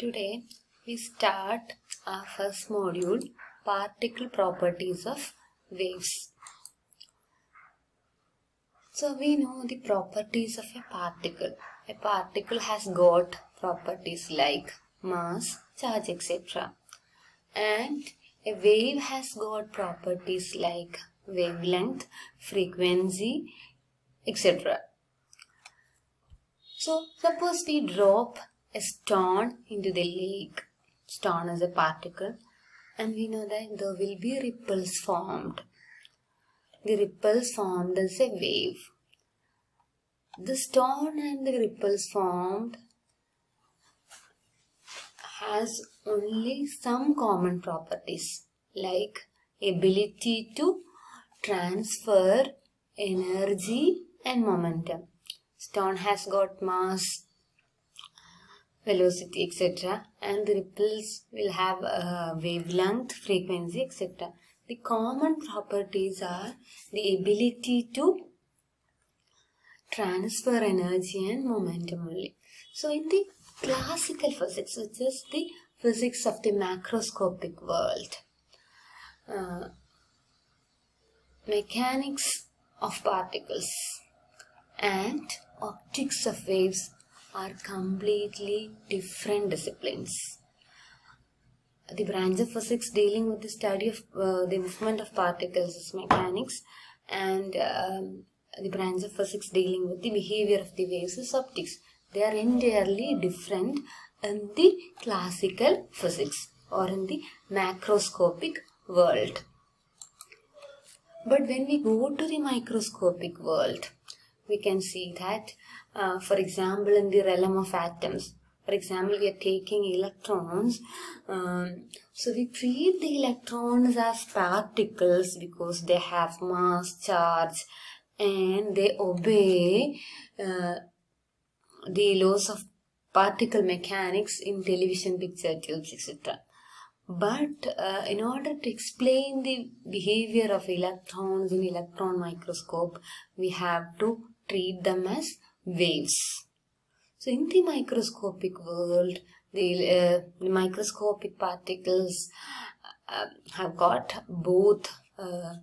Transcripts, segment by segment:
Today we start our first module particle properties of waves. So we know the properties of a particle. A particle has got properties like mass, charge etc. And a wave has got properties like wavelength, frequency etc. So suppose we drop a stone into the lake. Stone is a particle and we know that there will be ripples formed. The ripples formed as a wave. The stone and the ripples formed has only some common properties like ability to transfer energy and momentum. Stone has got mass, velocity etc and the ripples will have a wavelength, frequency etc. The common properties are the ability to transfer energy and momentum only. So in the classical physics which is the physics of the macroscopic world, uh, mechanics of particles and optics of waves are completely different disciplines. The branch of physics dealing with the study of uh, the movement of particles is mechanics and um, the branch of physics dealing with the behavior of the waves is optics. They are entirely different in the classical physics or in the macroscopic world. But when we go to the microscopic world, we can see that, uh, for example, in the realm of atoms, for example, we are taking electrons. Um, so we treat the electrons as particles because they have mass, charge, and they obey uh, the laws of particle mechanics in television picture tubes, etc. But uh, in order to explain the behavior of electrons in electron microscope, we have to treat them as waves. So in the microscopic world, the, uh, the microscopic particles uh, have got both uh,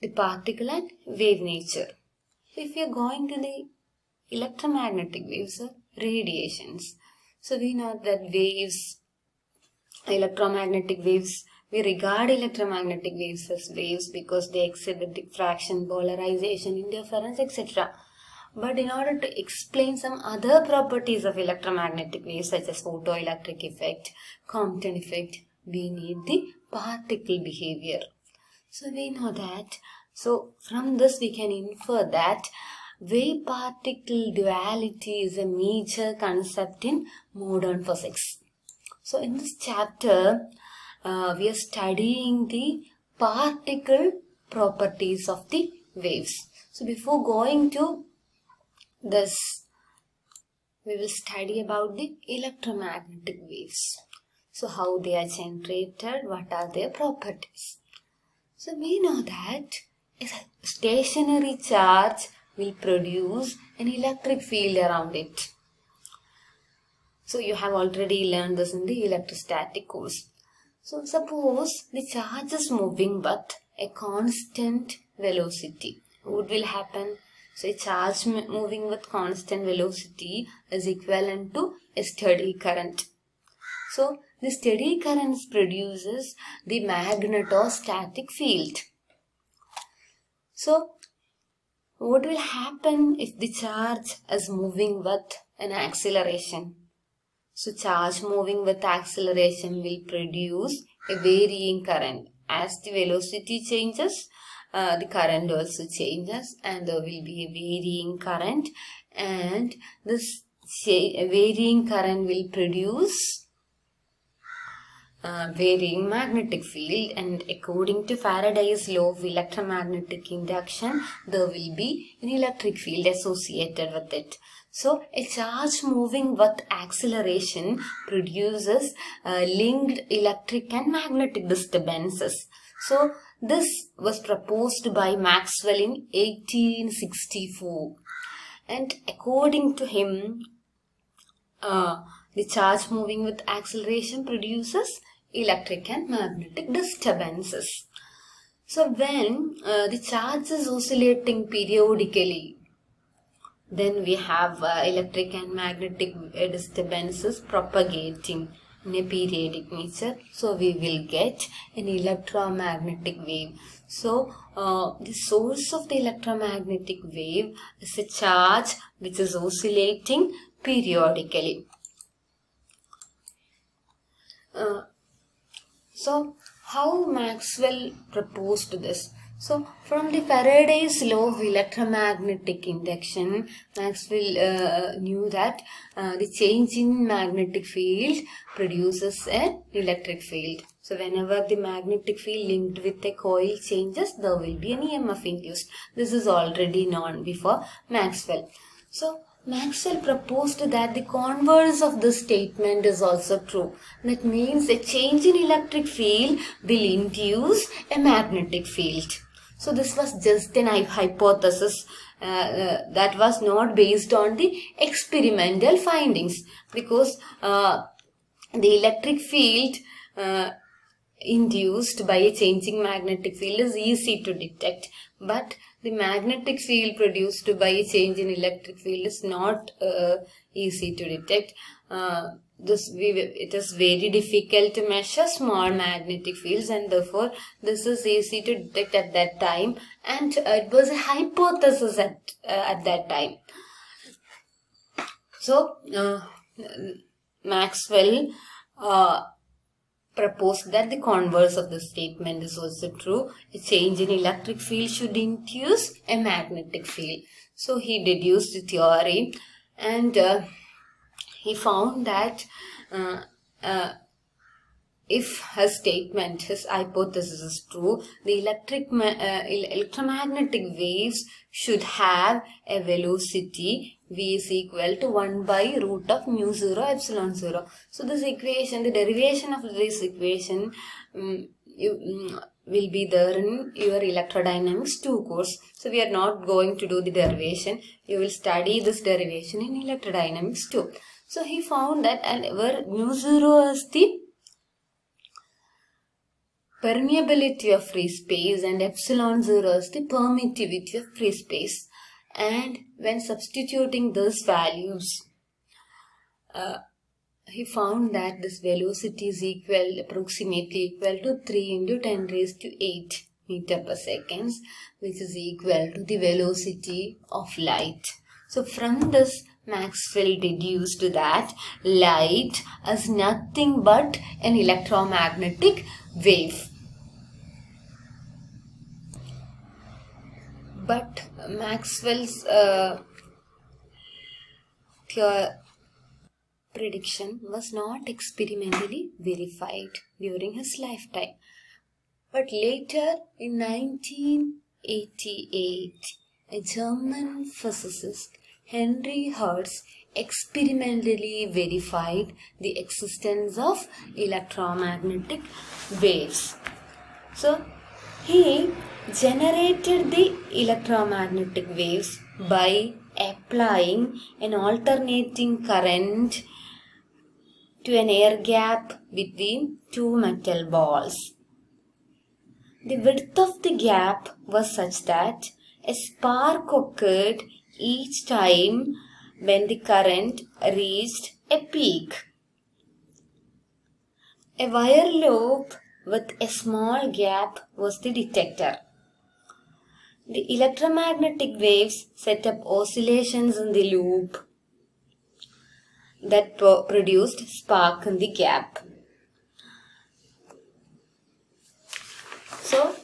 the particle and wave nature. If we are going to the electromagnetic waves or radiations, so we know that waves, electromagnetic waves, we regard electromagnetic waves as waves because they exhibit diffraction, polarization, interference, etc. But in order to explain some other properties of electromagnetic waves such as photoelectric effect, Compton effect, we need the particle behavior. So we know that. So from this we can infer that wave particle duality is a major concept in modern physics. So in this chapter uh, we are studying the particle properties of the waves. So before going to this we will study about the electromagnetic waves. So how they are generated, what are their properties. So we know that a stationary charge will produce an electric field around it. So you have already learned this in the electrostatic course. So suppose the charge is moving but a constant velocity. What will happen? So a charge moving with constant velocity is equivalent to a steady current. So the steady current produces the magnetostatic field. So what will happen if the charge is moving with an acceleration? So charge moving with acceleration will produce a varying current. As the velocity changes, uh, the current also changes and there will be a varying current and this varying current will produce uh, varying magnetic field and according to Faraday's law of electromagnetic induction there will be an electric field associated with it. So a charge moving with acceleration produces uh, linked electric and magnetic disturbances. So this was proposed by Maxwell in 1864 and according to him uh, the charge moving with acceleration produces electric and magnetic disturbances. So when uh, the charge is oscillating periodically, then we have uh, electric and magnetic uh, disturbances propagating in a periodic nature. So we will get an electromagnetic wave. So uh, the source of the electromagnetic wave is a charge which is oscillating periodically. Uh, so how Maxwell proposed this? So, from the Faraday's law of electromagnetic induction, Maxwell uh, knew that uh, the change in magnetic field produces an electric field. So, whenever the magnetic field linked with a coil changes, there will be an EMF induced. This is already known before Maxwell. So, Maxwell proposed that the converse of this statement is also true. That means a change in electric field will induce a magnetic field. So this was just an hypothesis uh, uh, that was not based on the experimental findings because uh, the electric field uh, induced by a changing magnetic field is easy to detect but the magnetic field produced by a change in electric field is not uh, easy to detect. Uh, this we, it is very difficult to measure small magnetic fields and therefore this is easy to detect at that time and it was a hypothesis at, uh, at that time. So, uh, Maxwell uh, proposed that the converse of the statement is also true. A change in electric field should induce a magnetic field. So he deduced the theory and uh, he found that uh, uh, if his statement, his hypothesis is true, the electric uh, electromagnetic waves should have a velocity v is equal to 1 by root of mu 0 epsilon 0. So this equation, the derivation of this equation um, you, um, will be there in your electrodynamics 2 course. So we are not going to do the derivation. You will study this derivation in electrodynamics 2. So he found that and where mu 0 is the permeability of free space and epsilon 0 is the permittivity of free space and when substituting those values uh, he found that this velocity is equal approximately equal to 3 into 10 raised to 8 meter per seconds which is equal to the velocity of light. So from this Maxwell deduced that light is nothing but an electromagnetic wave. But Maxwell's uh, prediction was not experimentally verified during his lifetime. But later in 1988, a German physicist, Henry Hertz, experimentally verified the existence of electromagnetic waves. So, he generated the electromagnetic waves by applying an alternating current to an air gap between two metal balls. The width of the gap was such that a spark occurred each time when the current reached a peak. A wire loop with a small gap was the detector. The electromagnetic waves set up oscillations in the loop that produced spark in the gap. So,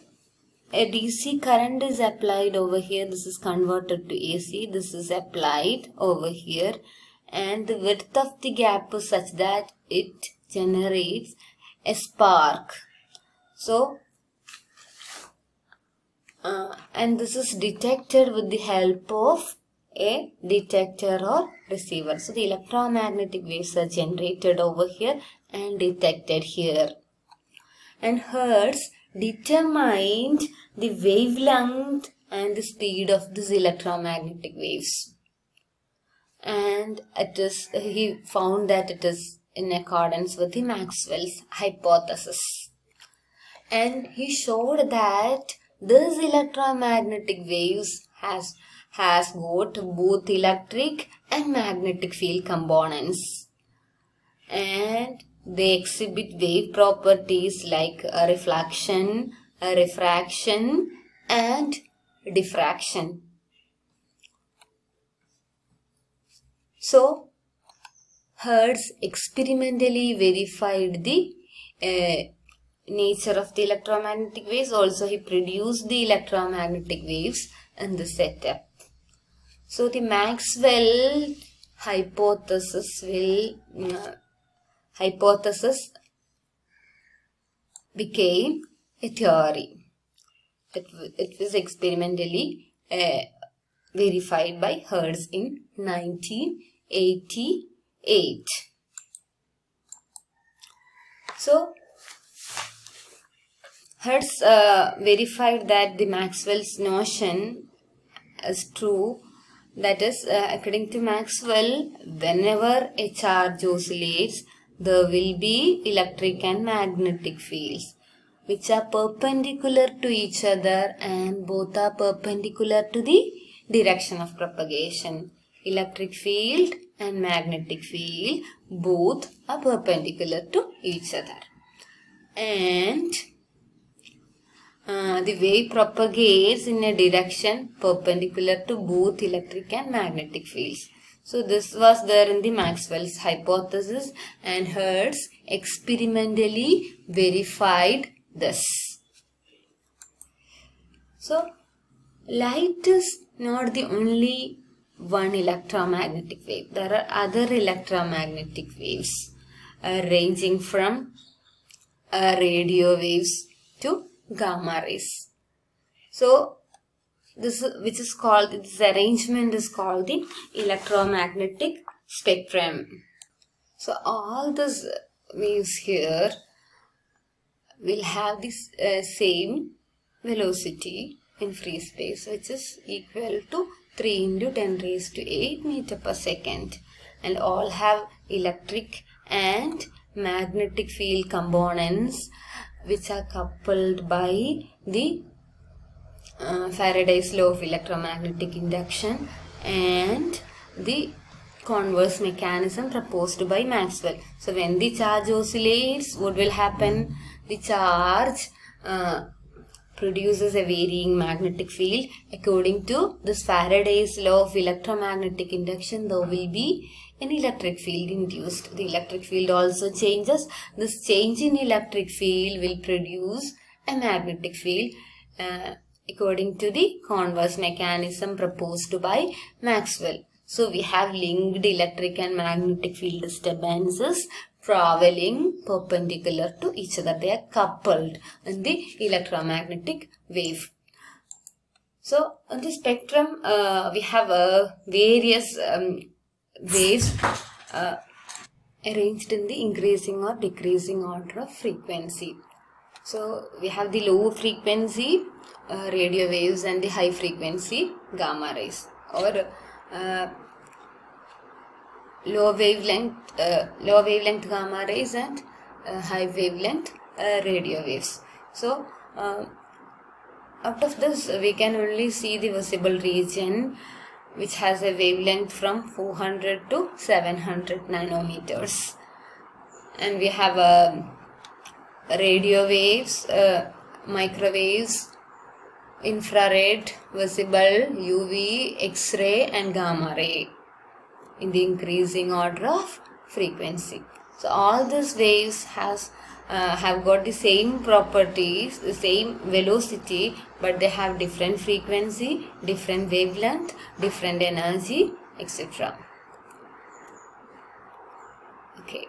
a DC current is applied over here. This is converted to AC. This is applied over here. And the width of the gap is such that it generates a spark. So, uh, and this is detected with the help of a detector or receiver. So the electromagnetic waves are generated over here and detected here. And Hertz determined the wavelength and the speed of these electromagnetic waves. and it is he found that it is in accordance with the Maxwell's hypothesis and he showed that this electromagnetic waves has has got both electric and magnetic field components and they exhibit wave properties like a reflection, a refraction and diffraction. So, Hertz experimentally verified the uh, nature of the electromagnetic waves. Also, he produced the electromagnetic waves in the setup. So, the Maxwell hypothesis will uh, hypothesis became a theory. It, it was experimentally uh, verified by Hertz in 1988. So, Hertz uh, verified that the Maxwell's notion is true. That is, uh, according to Maxwell, whenever a charge oscillates, there will be electric and magnetic fields which are perpendicular to each other and both are perpendicular to the direction of propagation. Electric field and magnetic field both are perpendicular to each other. And the wave propagates in a direction perpendicular to both electric and magnetic fields. So this was there in the Maxwell's hypothesis and Hertz experimentally verified this. So light is not the only one electromagnetic wave. There are other electromagnetic waves uh, ranging from uh, radio waves to gamma rays. So this which is called this arrangement is called the electromagnetic spectrum. So all these waves here will have this uh, same velocity in free space which is equal to 3 into 10 raised to 8 meter per second and all have electric and magnetic field components which are coupled by the uh, Faraday's law of electromagnetic induction and the converse mechanism proposed by Maxwell. So when the charge oscillates, what will happen? The charge uh, produces a varying magnetic field. According to this Faraday's law of electromagnetic induction, there will be an electric field induced. The electric field also changes. This change in electric field will produce a magnetic field uh, according to the converse mechanism proposed by Maxwell. So we have linked electric and magnetic field disturbances traveling perpendicular to each other. They are coupled in the electromagnetic wave. So on the spectrum, uh, we have uh, various um, waves uh, arranged in the increasing or decreasing order of frequency. So we have the low frequency uh, radio waves and the high frequency gamma rays or uh, low wavelength uh, low wavelength gamma rays and uh, high wavelength uh, radio waves. So uh, out of this we can only see the visible region which has a wavelength from 400 to 700 nanometers. And we have uh, radio waves uh, microwaves infrared visible uv x-ray and gamma ray in the increasing order of frequency. So all these waves has uh, have got the same properties, the same velocity, but they have different frequency, different wavelength, different energy, etc. Okay.